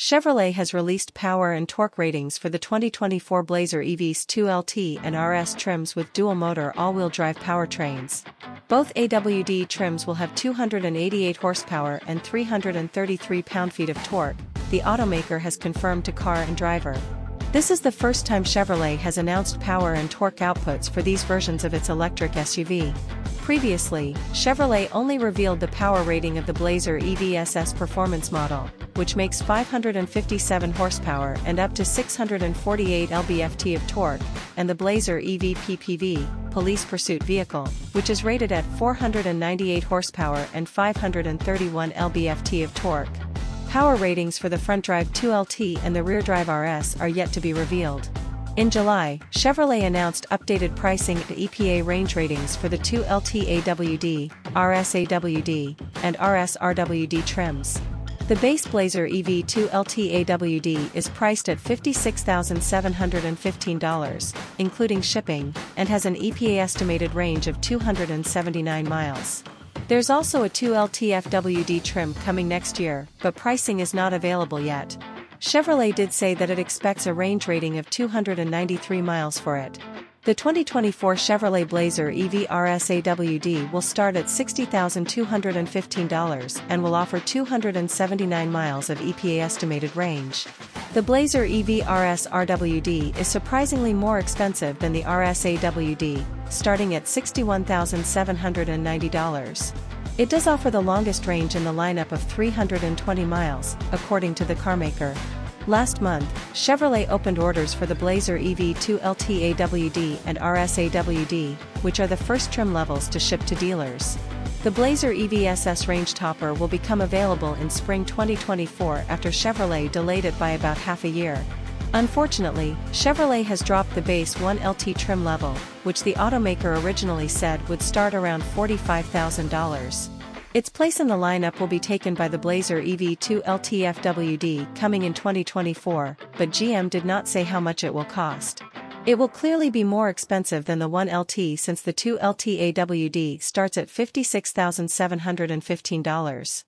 Chevrolet has released power and torque ratings for the 2024 Blazer EV's 2LT and RS trims with dual-motor all-wheel drive powertrains. Both AWD trims will have 288 horsepower and 333 pound-feet of torque, the automaker has confirmed to Car and Driver. This is the first time Chevrolet has announced power and torque outputs for these versions of its electric SUV. Previously, Chevrolet only revealed the power rating of the Blazer EVSS performance model, which makes 557 horsepower and up to 648 lb-ft of torque, and the Blazer EV PPV, police pursuit vehicle, which is rated at 498 horsepower and 531 lb-ft of torque. Power ratings for the front drive 2LT and the rear drive RS are yet to be revealed. In July, Chevrolet announced updated pricing and EPA range ratings for the 2LT AWD, RSAWD, and RSRWD trims. The base Blazer EV 2LT AWD is priced at $56,715, including shipping, and has an EPA estimated range of 279 miles. There's also a 2LT FWD trim coming next year, but pricing is not available yet. Chevrolet did say that it expects a range rating of 293 miles for it. The 2024 Chevrolet Blazer EV RSAWD will start at $60,215 and will offer 279 miles of EPA estimated range. The Blazer EV RS RWD is surprisingly more expensive than the RSAWD, starting at $61,790. It does offer the longest range in the lineup of 320 miles, according to the carmaker. Last month, Chevrolet opened orders for the Blazer EV2 LTAWD and RSAWD, which are the first trim levels to ship to dealers. The Blazer EVSS range topper will become available in spring 2024 after Chevrolet delayed it by about half a year. Unfortunately, Chevrolet has dropped the base 1LT trim level, which the automaker originally said would start around $45,000. Its place in the lineup will be taken by the Blazer EV2 LTFWD coming in 2024, but GM did not say how much it will cost. It will clearly be more expensive than the 1LT since the 2LT AWD starts at $56,715.